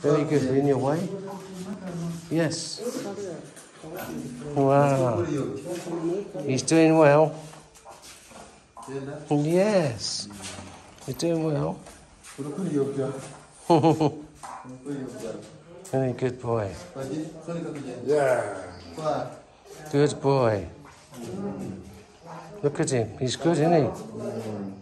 Very good. In your way. Yes. Wow. He's doing well. Yes. You're doing well. Very good boy. Yeah. Good boy. Look at him. He's good, isn't he?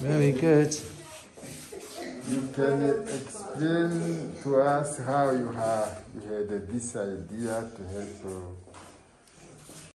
Very good. You can explain to us how you have you had this idea to help uh,